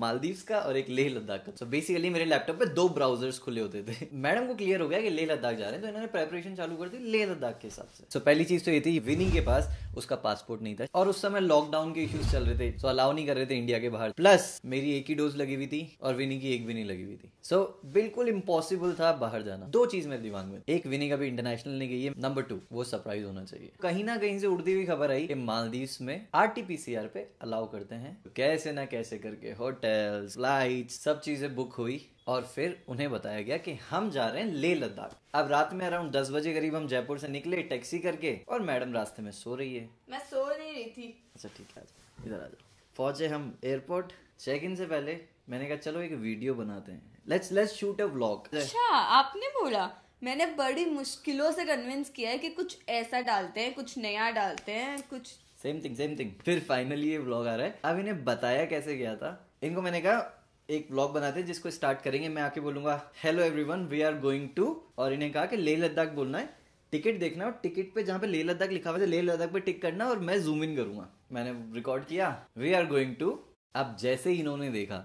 मालदीव्स का और एक लेह लद्दाख का। तो बेसिकली मेरे लैपटॉप पे दो ब्राउजर्स खुले होते थे। मैडम को क्लियर हो गया कि लेह लद्दाख जा रहे हैं तो इन्होंने प्रेपरेशन चालू कर दी लेह लद्दाख के हिसाब से। तो पहली चीज़ तो ये थी विनी के पास उसका पासपोर्ट नहीं था। और उस समय लॉकडाउन के इश्यूज़ चल रहे थे तो अलाउ नहीं कर रहे थे इंडिया के बाहर। प्लस मेरी एक ही डोज लगी हुई थी और विनी की एक भी नहीं लगी हुई थी। सो बिल्कुल इम्पॉसिबल था बाहर जाना। दो चीज़ मेरे दिमाग में। एक विनी का भी इंटरनेशनल नहीं गई है। नंबर टू वो सरप्राइज़ होना चाहिए। कहीं ना कहीं से उड़ती हुई खबर आई कि मालदीव्स में आरटीपीसीआर पे अलाउ करते हैं। कैसे ना कैसे करके होटल्स फ़्लाइट सब चीज़ें बुक हुई और फिर उन्हें बताया गया कि हम जा रहे हैं लेह लद्दाख। अब रात में अराउंड दस बजे करीब हम जयपुर से निकले टैक्सी करके और मैडम रास्ते में सो रही है। मैं सो नहीं रही थी। अच्छा ठीक है इधर आ जाओ। पहुँचे हम एयरपोर्ट चेक इन से पहले मैंने कहा चलो एक वीडियो बनाते हैं। Let's let's shoot a vlog अच्छा आपने बोला? मैंने बड़ी मुश्किलों से कन्विंस किया है कि कुछ ऐसा डालते हैं कुछ नया डालते हैं कुछ सेम थिंग सेम थिंग फिर फाइनली ये व्लॉग आ रहा है। अब इन्हें बताया कैसे गया था? इनको मैंने कहा, एक ब्लॉग बनाते हैं जिसको स्टार्ट करेंगे, मैं आके बोलूँगा hello everyone we are going to और इन्हें कहा कि लेह लद्दाख बोलना है टिकट देखना और टिकट पे जहाँ पे लेह लद्दाख लिखा हुआ है लेह लद्दाख पे टिक करना और मैं जूम इन करूँगा. मैंने रिकॉर्ड किया वी आर गोइंग टू अब जैसे ही इन्होंने देखा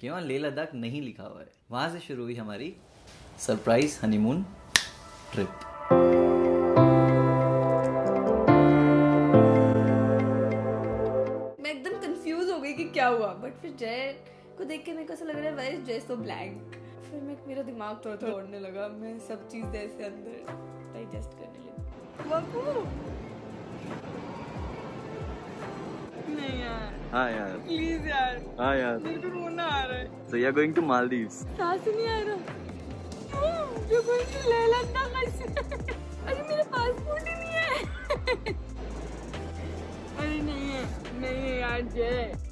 कि वहाँ लेह लद्दाख नहीं लिखा हुआ है, वहाँ से शुरू हुई हमारी सरप्राइज़ हनीमून ट्रिप कंफ्यूज हो गई कि क्या हुआ बट फिर जय को देख के मेरे को ऐसा लग रहा है वाई जय सो ब्लैंक फिर मैं मेरा दिमाग थोड़ा थोड़ा उड़ने लगा मैं सब चीज़ ऐसे अंदर डाइजेस्ट करने लगी। बकू नहीं यार। हाँ यार। प्लीज़ यार। हाँ यार। मेरे को रोना आ रहा है। So you're going to Maldives. सांस ही नहीं आ रहा। जो कोई तो ले लेता कैसे अरे मेरा पासपोर्ट ही नहीं है। अरे नहीं है। नहीं है यार जय।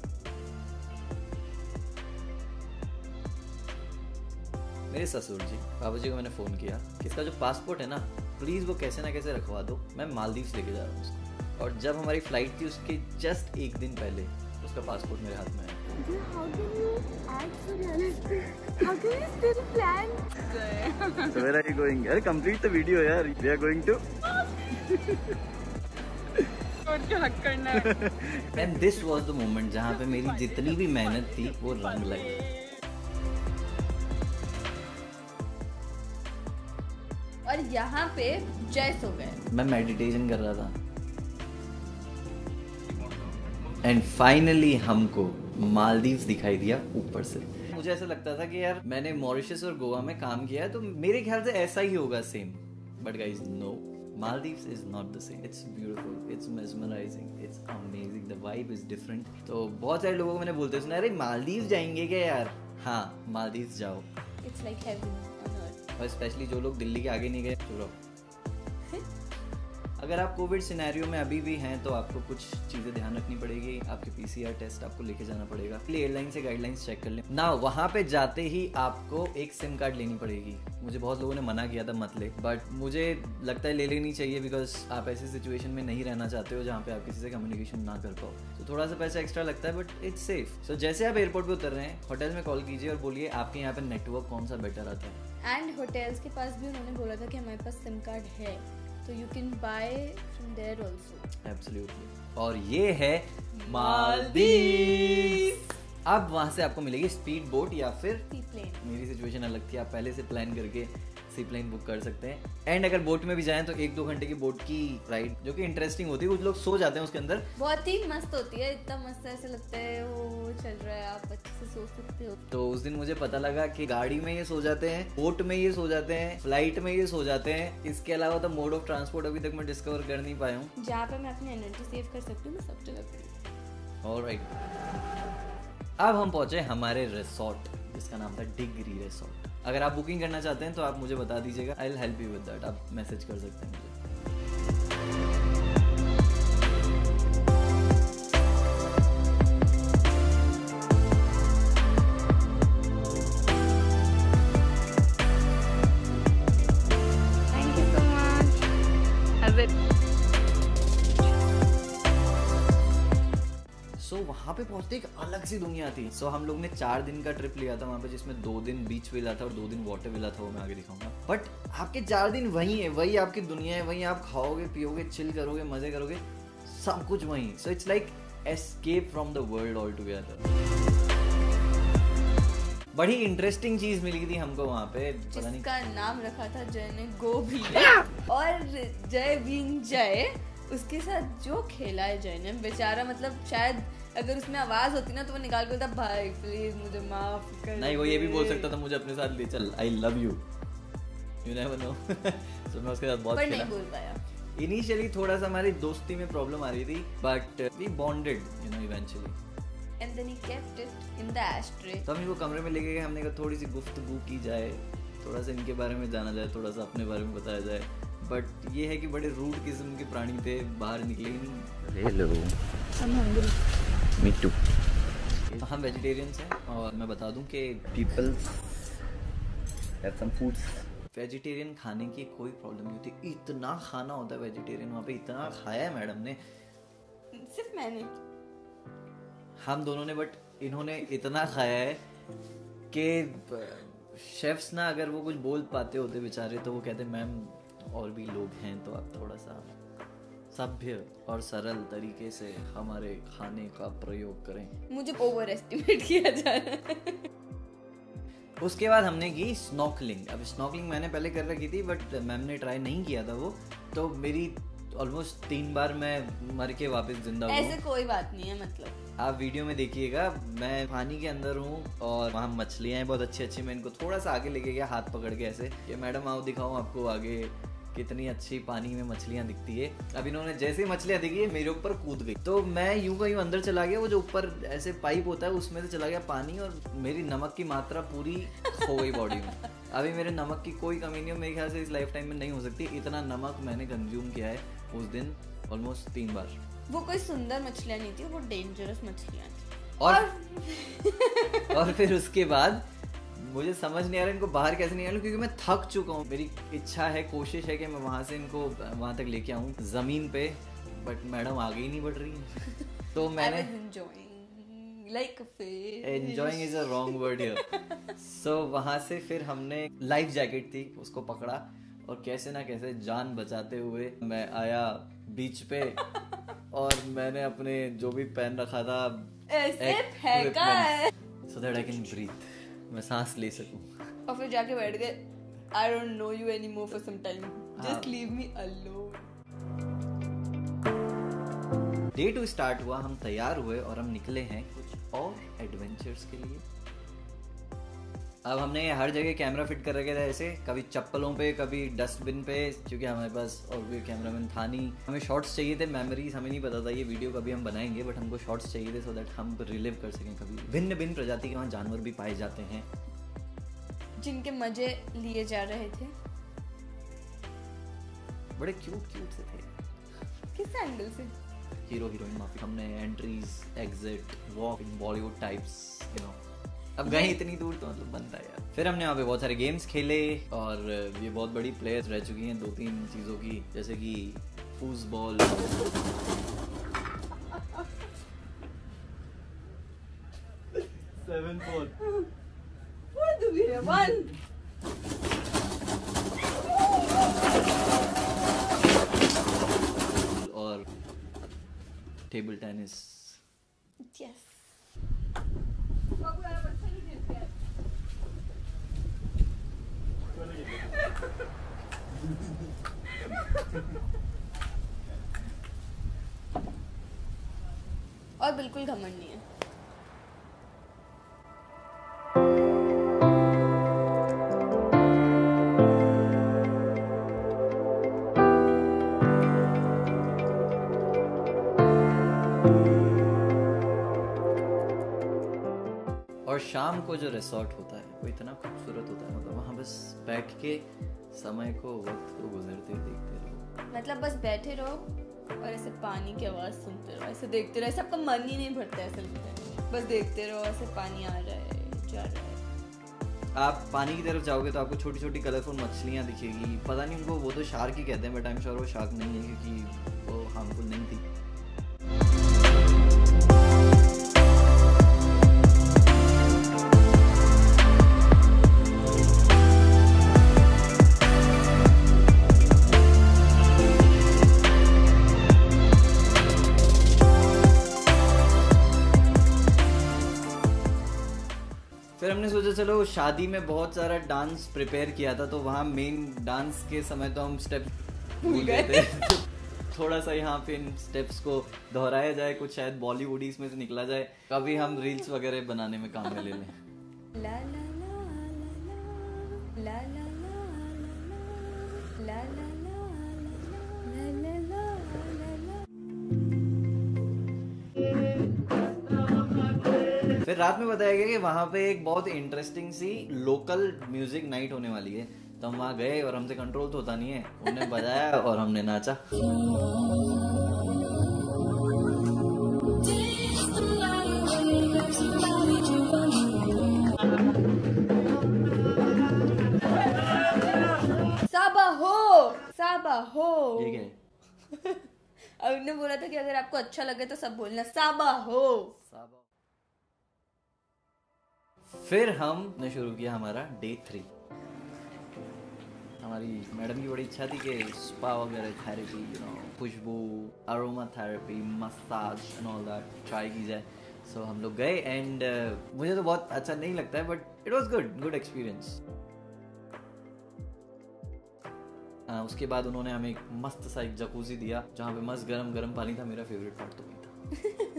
मेरे ससुर जी बाबा जी को मैंने फ़ोन किया कि इसका जो पासपोर्ट है ना प्लीज़ वो कैसे ना कैसे रखवा दो मैं मालदीव्स लेके जा रहा हूँ उसको और जब हमारी फ़्लाइट थी उसके जस्ट एक दिन पहले उसका पासपोर्ट मेरे हाथ में आया how can you act so realistic how can you still plan जय So where are you going? अरे complete the video यार. We are going to. और क्या हक करना है And this was the moment जहाँ पे मेरी जितनी भी मेहनत थी वो रंग लगी. यहाँ पे जय सो गए। मैं मेडिटेशन कर रहा था। एंड फाइनली हमको मालदीव्स दिखाई दिया ऊपर से। मुझे ऐसा लगता था कि यार मैंने मॉरिशस और गोवा में काम किया है तो मेरे ख्याल से ऐसा ही होगा same but guys no Maldives is not the same it's beautiful it's mesmerising it's amazing the vibe is different तो बहुत सारे लोगों को मैंने बोलते सुना अरे मालदीव जाएँगे क्या यार? हाँ मालदीव्स जाओ। It's like heaven on earth और स्पेशली जो लोग दिल्ली के आगे नहीं गए चलो। अगर आप कोविड सिनेरियो में अभी भी हैं तो आपको कुछ चीज़ें ध्यान रखनी पड़ेगी। आपके पीसीआर टेस्ट आपको लेके जाना पड़ेगा। एयरलाइन से गाइडलाइंस चेक कर लें। ना वहाँ पे जाते ही आपको एक सिम कार्ड लेनी पड़ेगी। मुझे बहुत लोगों ने मना किया था मत ले। बट मुझे लगता है ले लेनी चाहिए बिकॉज़ आप ऐसी सिचुएशन में नहीं रहना चाहते हो जहाँ पे आप किसी से कम्युनिकेशन ना कर पाओ। तो थोड़ा सा पैसा एक्स्ट्रा लगता है बट इट्स सेफ़ सो जैसे आप एयरपोर्ट पे उतर रहे हैं होटल में कॉल कीजिए और बोलिए, आपके यहाँ पे नेटवर्क कौन सा बेटर आता है? एंड होटल्स के पास भी उन्होंने बोला था कि हमारे पास सिम कार्ड है। तो you can buy from there also absolutely और ये है मालदीव अब वहाँ से आपको मिलेगी स्पीड बोट या फिर सी प्लेन मेरी सिचुएशन अलग थी आप पहले से प्लान करके सी प्लेन बुक कर सकते हैं। एंड अगर बोट में भी जाएँ तो एक दो घंटे की बोट की राइड जो कि इंटरेस्टिंग होती है। कुछ लोग सो जाते हैं उसके अंदर। बहुत ही मस्त होती है इतना मस्त ऐसा लगता है वो चल रहा है आप अच्छे से सो सकते हो। तो उस दिन मुझे पता लगा कि गाड़ी में ये सो जाते हैं बोट में ये सो जाते हैं फ़्लाइट में ये सो जाते हैं। इसके अलावा तो मोड ऑफ़ ट्रांसपोर्ट अभी तक मैं डिस्कवर कर नहीं पाया हूँ। जहाँ पे मैं अपनी एनर्जी सेव कर सकती हूँ मैं सब जगह करूँ ऑलराइट अब हम पहुँचे हमारे रिसोर्ट जिसका नाम था डिग्री रिसोर्ट अगर आप बुकिंग करना चाहते हैं तो आप मुझे बता दीजिएगा. I will help you with that आप मैसेज कर सकते हैं मुझे. पे पहुँचते एक अलग सी दुनिया थी सो so, हम लोग ने चार दिन का ट्रिप लिया था वहाँ पे जिसमें दो दिन बीच विला था और दो दिन वाटर विला था वो मैं आगे दिखाऊँगा। बट आपके चार दिन वही है वही आपकी दुनिया है वही आप खाओगे पियोगे चिल करोगे मज़े करोगे सब कुछ वही। So it's like escape from the world all together बड़ी इंटरेस्टिंग चीज़ मिली थी हमको वहाँ पे पता नहीं जिसका नाम रखा था जय ने गो भी और जय बीन जय उसके साथ जो खेला है जय ने बेचारा मतलब शायद अगर उसमें आवाज़ होती ना तो वो निकाल के बोलता भाई प्लीज़ मुझे माफ़ कर नहीं वो ये भी बोल सकता था मुझे अपने साथ ले चल I love you you never know so मैं उसके साथ बहुत पर नहीं बोल पाया। इनिशियली थोड़ा सा हमारी दोस्ती में प्रॉब्लम आ रही थी but we bonded you know eventually and then he kept it in the ashtray तो हम इनको कमरे में लेके गए हमने कहा थोड़ी सी गुफ्तगू की जाए थोड़ा सा इनके बारे में जाना जाए थोड़ा सा अपने बारे में बताया जाए। बट ये है कि बड़े रूड किस्म के प्राणी थे बाहर निकले ही नहीं। हेलो मी टू हम वेजिटेरियंस हैं और मैं बता दूँ कि पीपल सम फूड्स वेजिटेरियन खाने की कोई प्रॉब्लम नहीं होती। इतना खाना होता है वेजिटेरियन वहाँ पे इतना खाया है मैडम ने। सिर्फ़ मैंने। हम दोनों ने बट इन्होंने इतना खाया है कि शेफ्स ना अगर वो कुछ बोल पाते होते बेचारे तो वो कहते मैम और भी लोग हैं तो आप थोड़ा सा सभ्य और सरल तरीके से हमारे खाने का प्रयोग करें। मुझे ओवर एस्टिमेट किया जा रहा है। उसके बाद हमने की स्नॉकलिंग अब स्नॉकलिंग मैंने पहले कर रखी थी बट मैम ने ट्राई नहीं किया था वो। तो मेरी ऑलमोस्ट तीन बार मैं मर के वापस ज़िंदा ऐसे कोई बात नहीं है मतलब। आप वीडियो में देखिएगा मैं पानी के अंदर हूँ और वहाँ मछलियाँ हैं बहुत अच्छी अच्छी मैं इनको थोड़ा सा आगे लेके गया हाथ पकड़ के ऐसे। कि मैडम आओ दिखाऊँ आपको आगे कितनी अच्छी पानी में मछलियाँ दिखती है। अब इन्होंने जैसे ही मछलियाँ दिखी है मेरे ऊपर कूद गई। तो मैं यूँ का यूँ अंदर चला गया वो जो ऊपर ऐसे पाइप होता है उसमें से चला गया पानी और मेरी नमक की मात्रा पूरी खो गई बॉडी में। अभी मेरे नमक की कोई कमी नहीं हो मेरे ख्याल से इस लाइफ टाइम में नहीं हो सकती। इतना नमक मैंने कंज्यूम किया है उस दिन ऑलमोस्ट तीन बार। वो कोई सुंदर मछलियाँ नहीं थी वो डेंजरस मछलियाँ थी। और और फिर उसके बाद मुझे समझ नहीं आ रहा इनको बाहर कैसे नहीं आ रहा क्योंकि मैं थक चुका हूँ। मेरी इच्छा है कोशिश है कि मैं वहाँ से इनको वहाँ तक लेके आऊँ ज़मीन पे बट मैडम आगे ही नहीं बढ़ रही तो मैंने a fish enjoying is a wrong word so वहाँ से फिर हमने लाइफ जैकेट थी उसको पकड़ा और कैसे ना कैसे जान बचाते हुए मैं आया बीच पे और मैंने अपने जो भी पहन रखा था ऐसे फेंका है। So that I can breathe मैं सांस ले सकूँ। और फिर जाके बैठ गए। I don't know you any more for some time. Just leave me alone day two start हुआ हम तैयार हुए और हम निकले हैं कुछ और एडवेंचर्स के लिए। अब हमने हर जगह कैमरा फिट कर रखे थे ऐसे कभी चप्पलों पे कभी डस्टबिन पे क्योंकि हमारे पास और कोई कैमरामैन था नहीं। हमें शॉर्ट्स चाहिए थे मेमोरीज हमें नहीं पता था ये वीडियो कभी हम बनाएँगे बट हमको शॉर्ट्स चाहिए थे सो दैट हम रिलीव कर सकें कभी। भिन्न भिन्न प्रजाति के वहाँ जानवर भी पाए जाते हैं। जिनके मज़े लिए जा रहे थे। बड़े क्यूट क्यूट से थे। किस एंगल से? हीरो हीरोइन माफ़ी। हमने entries exit walk Bollywood types you know अब गए इतनी दूर तो मतलब बनता है यार। फिर हमने वहाँ पे बहुत सारे गेम्स खेले और ये बहुत बड़ी प्लेयर्स रह चुकी हैं, दो तीन चीज़ों की, जैसे कि foosball seven four What do we want? और टेबल टेनिस Yes. और बिल्कुल घमंड नहीं है। और शाम को जो रिसोर्ट होता है वो इतना खूबसूरत होता है मतलब वहाँ बस बैठ के समय को वक्त को गुजरते देखते रहो। मतलब बस बैठे रहो और ऐसे पानी की आवाज़ सुनते रहो, ऐसे देखते रहो, ऐसे आपका मन ही नहीं भरता ऐसा लगता बस देखते रहो, ऐसे पानी आ रहा है, जा रहा है। आप पानी की तरफ़ जाओगे तो आपको छोटी छोटी कलरफुल मछलियाँ दिखेगी। पता नहीं उनको वो तो शार्क ही कहते हैं बट आई एम श्योर वो शार्क नहीं है, क्योंकि वो हार्मफुल नहीं थी। हमने सोचा चलो शादी में बहुत सारा डांस प्रिपेयर किया था तो वहाँ मेन डांस के समय तो हम स्टेप भूल गए थे तो थोड़ा सा यहाँ पे इन स्टेप्स को दोहराया जाए कुछ शायद बॉलीवुड इसमें से निकला जाए कभी हम रील्स वगैरह बनाने में काम में ले लें ला ला ला ला ला ला ला ला ला ला फिर रात में बताया गया कि वहाँ पे एक बहुत इंटरेस्टिंग सी लोकल म्यूज़िक नाइट होने वाली है। तो हम वहाँ गए और हमसे कंट्रोल तो होता नहीं है। उन्होंने बजाया और हमने नाचा। साबा हो साबा हो। ये क्या है अब बोला था कि अगर आपको अच्छा लगे तो सब बोलना। साबा हो। फिर हमने शुरू किया हमारा डे थ्री हमारी मैडम की बड़ी इच्छा थी कि स्पा वगैरह therapy you know Khushboo aroma therapy massage and all that try की जाए। सो हम लोग गए एंड मुझे तो बहुत अच्छा नहीं लगता है but it was good good experience उसके बाद उन्होंने हमें एक मस्त सा एक जकूजी दिया, जहाँ पे मस्त गरम गरम पानी था, मेरा फेवरेट पार्ट तो वही था।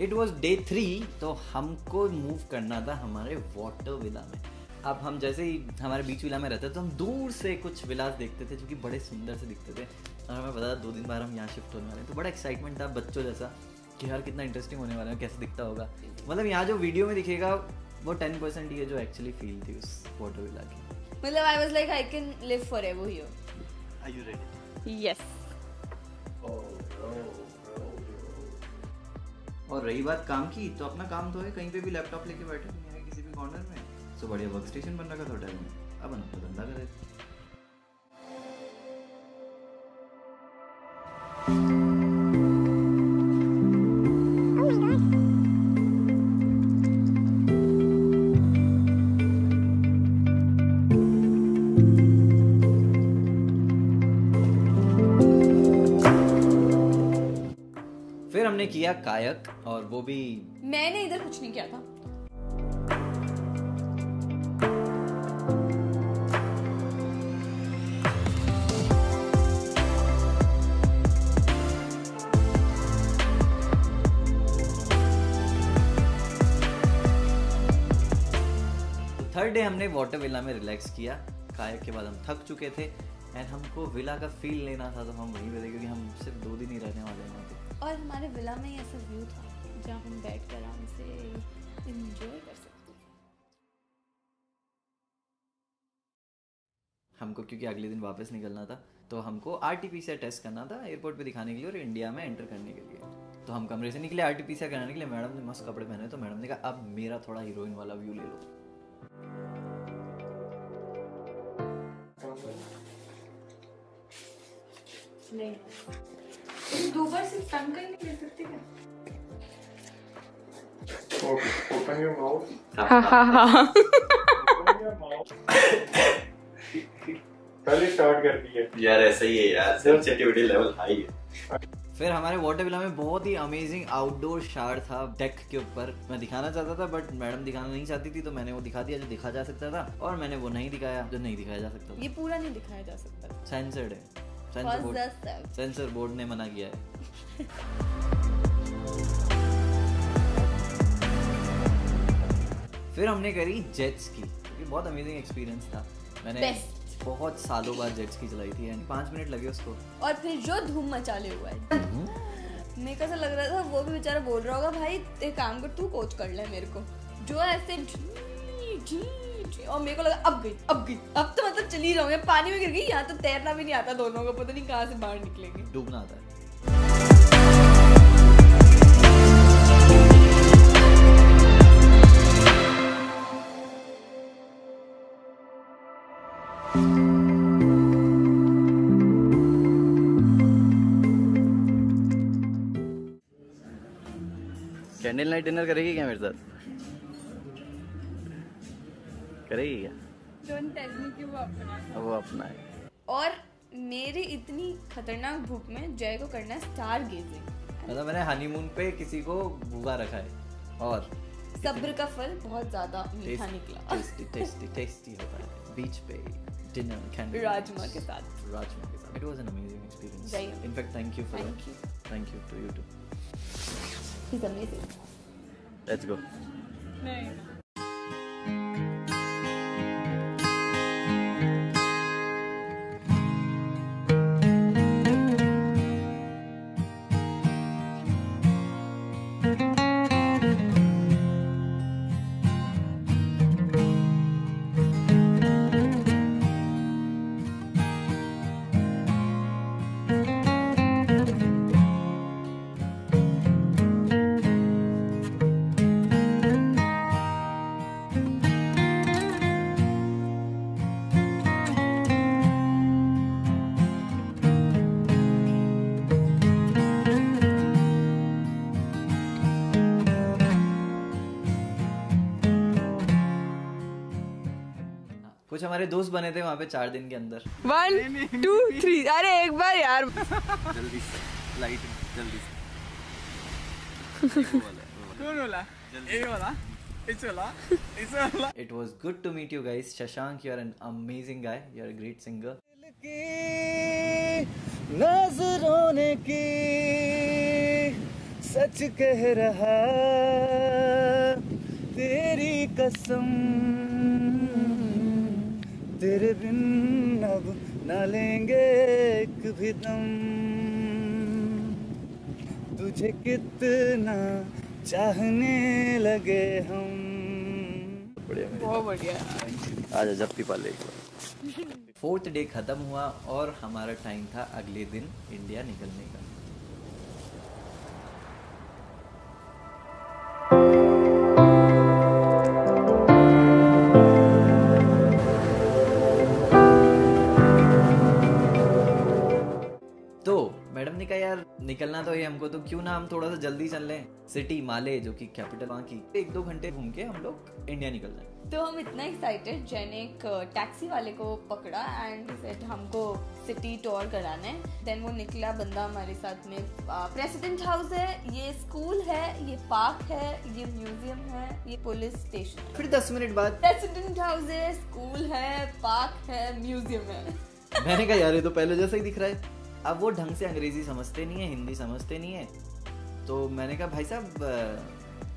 इट वॉज़ डे थ्री तो हमको मूव करना था हमारे वाटर विला में। अब हम जैसे ही हमारे बीच विला में रहते थे तो हम दूर से कुछ विलास देखते थे जो कि बड़े सुंदर से दिखते थे। और हमें पता था दो दिन बाद हम यहाँ शिफ्ट होने वाले हैं। तो बड़ा एक्साइटमेंट था बच्चों जैसा कि यार कितना इंटरेस्टिंग होने वाला है कैसे दिखता होगा। मतलब यहाँ जो वीडियो में दिखेगा वो टेन परसेंट ही है जो एक्चुअली फील थी उस वाटर विला की। मतलब I was like I can live forever here Are you ready? Yes और रही बात काम की तो अपना काम तो है, कहीं पे भी लैपटॉप लेके बैठे नहीं है, किसी भी कॉर्नर में। सो बढ़िया वर्क स्टेशन बन रखा था होटल में। अब अपना धंधा कर हमने किया कायक और वो भी मैंने इधर कुछ नहीं किया था। थर्ड डे हमने वाटर विला में रिलैक्स किया। कायक के बाद हम थक चुके थे। एंड हमको विला का फील लेना था तो हम वहीं पे थे क्योंकि हम सिर्फ़ दो दिन ही रहने वाले हैं वहाँ पे। और हमारे विला में ही ऐसा व्यू था जहाँ हम बैठ कर आराम से एंजॉय कर सकते हमको क्योंकि अगले दिन वापस निकलना था तो हमको आर टी टेस्ट करना था एयरपोर्ट पे दिखाने के लिए और इंडिया में एंटर करने के लिए। तो हम कमरे से निकले आर टी कराने के लिए मैडम ने मस्त कपड़े पहने तो मैडम ने कहा अब मेरा थोड़ा हीरोइन वाला व्यू ले लो। नहीं। दो बार सिर्फ़ टंग का ही नहीं ले सकते क्या? Open your mouth. Open your mouth. पहले स्टार्ट कर दिए यार ऐसा ही है यार। सेंसिटिविटी लेवल हाई है। फिर हमारे वाटर विला में बहुत ही अमेजिंग आउटडोर शार था डेक के ऊपर। मैं दिखाना चाहता था बट मैडम दिखाना नहीं चाहती थी तो मैंने वो दिखा दिया जो दिखा जा सकता था और मैंने वो नहीं दिखाया जो नहीं दिखाया जा सकता ये पूरा नहीं दिखाया जा सकता। सेंसर्ड है। सेंसर बोर्ड सेंसर बोर्ड ने मना किया है फिर हमने करी जेट्स की क्योंकि बहुत अमेजिंग एक्सपीरियंस था मैंने Best. बहुत सालों बाद जेट्स की चलाई थी एंड पाँच मिनट लगे उसको और फिर जो धूम मचाले हुआ है। मेरे को ऐसा लग रहा था वो भी बेचारा बोल रहा होगा भाई एक काम कर तू कोच कर ले मेरे को। जो ऐसे ढी, ढी, ढी, और मेरे को लगा अब गई अब गई। अब तो मतलब चली रहा हूँ पानी में गिर गई यहाँ तो तैरना भी नहीं आता दोनों को पता नहीं कहाँ से बाहर निकलेंगे। डूबना आता है। कैंडल नाइट डिनर करेगी क्या मेरे साथ? करेगी क्या वो अपना है। और मेरी इतनी खतरनाक भूख में जय को करना है स्टार गेजिंग मतलब मैंने हनीमून पे किसी को भूखा रखा है। और सब्र का फल बहुत ज़्यादा मीठा निकला। टेस्टी टेस्टी टेस्टी होता है। बीच पे डिनर कैंडल राजमा के साथ। राजमा के साथ। It was an amazing experience. In fact thank you for Thank you. Thank you too you too He's amazing. Let's go कुछ हमारे दोस्त बने थे वहाँ पे चार दिन के अंदर One, two, three. अरे एक बार यार जल्दी से लाइट जल्दी से कौन वाला ये वाला इस वाला इस वाला It was good to meet you guys. Shashank, you're an amazing guy. You're a great singer. नज़रों ने की सच कह रहा तेरी कसम तेरे बिन अब न लेंगे एक भी दम। तुझे कितना चाहने लगे हम। बढ़िया बहुत बढ़िया। आज जब पाले फोर्थ डे खत्म हुआ और हमारा टाइम था अगले दिन इंडिया निकलने का। तो मैडम ने कहा यार निकलना तो ये हमको तो क्यों ना हम थोड़ा सा जल्दी चल लें? सिटी माले जो कि कैपिटल वहाँ की एक दो घंटे घूम के हम लोग इंडिया निकल जाए। तो हम इतना एक्साइटेड जैन एक टैक्सी वाले को पकड़ा एंड सेट हमको सिटी टूर कराना है. देन वो निकला बंदा हमारे साथ में प्रेसिडेंट हाउस है ये स्कूल है ये पार्क है ये म्यूज़ियम है ये पुलिस स्टेशन फिर दस मिनट बाद प्रेसिडेंट हाउस है स्कूल है पार्क है म्यूज़ियम है। मैंने कहा यार ये तो पहले जैसा ही दिख रहा है। अब वो ढंग से अंग्रेज़ी समझते नहीं है हिंदी समझते नहीं है। तो मैंने कहा भाई साहब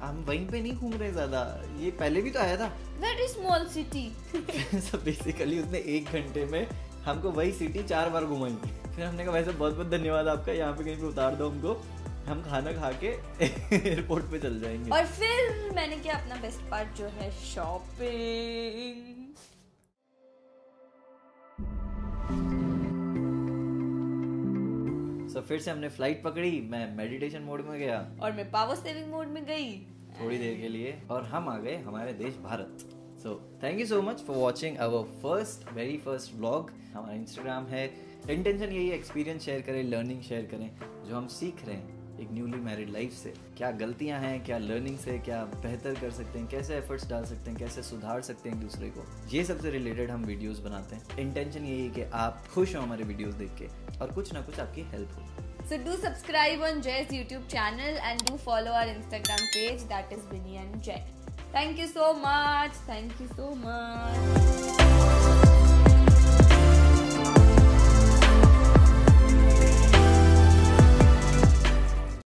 हम वहीं पे नहीं घूम रहे ज़्यादा। ये पहले भी तो आया था। Very small city so basically उसने एक घंटे में हमको वही सिटी चार बार घुमाई। फिर हमने कहा भाई साहब बहुत बहुत धन्यवाद आपका। यहाँ पे कहीं पे उतार दो हमको। हम खाना खा के एयरपोर्ट पे चल जाएँगे। और फिर मैंने किया अपना बेस्ट पार्ट जो है शॉपिंग सो फिर से हमने फ़्लाइट पकड़ी मैं मेडिटेशन मोड में गया। और मैं पावर सेविंग मोड में गई। थोड़ी देर के लिए। और हम आ गए हमारे देश Bharat. So thank you so much for watching our first very first vlog हमारा इंस्टाग्राम है। इंटेंशन यही एक्सपीरियंस शेयर करें लर्निंग शेयर करें जो हम सीख रहे हैं। एक न्यूली मैरिड लाइफ से क्या गलतियाँ हैं, क्या लर्निंग से, क्या बेहतर कर सकते हैं, कैसे एफर्ट्स डाल सकते हैं, कैसे सुधार सकते हैं एक दूसरे को ये सबसे रिलेटेड हम वीडियोस बनाते हैं इंटेंशन यही है कि आप खुश हो हमारे वीडियोस देख के और कुछ ना कुछ आपकी हेल्प हो So do subscribe on Jay's YouTube channel and do follow our Instagram page, that is Vinny and Jay. Thank you so much. Thank you so.